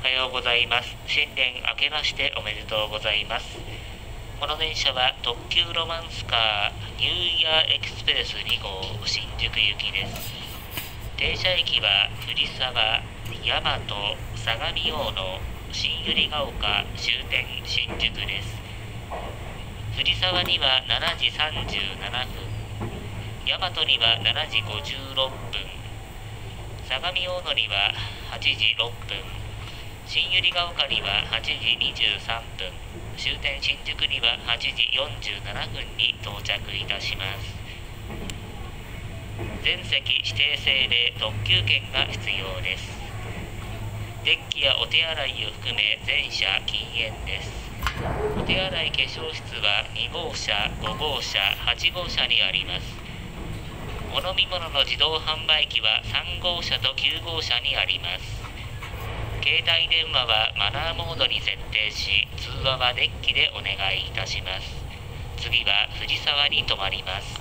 おはようございます。新年明けましておめでとうございます。この電車は特急ロマンスカーニューイヤーエクスプレス2号新宿行きです。停車駅は藤沢大和相模大野新百合ヶ丘終点新宿です。藤沢には7時37分。大和には7時56分。相模大野には8時6分。新百合ヶ丘には8時23分終点新宿には8時47分に到着いたします。全席指定制で特急券が必要です。デッキやお手洗いを含め全車禁煙です。お手洗い化粧室は2号車5号車8号車にあります。お飲み物の自動販売機は3号車と9号車にあります。携帯電話はマナーモードに設定し通話はデッキでお願いいたします。次は藤沢に停まります。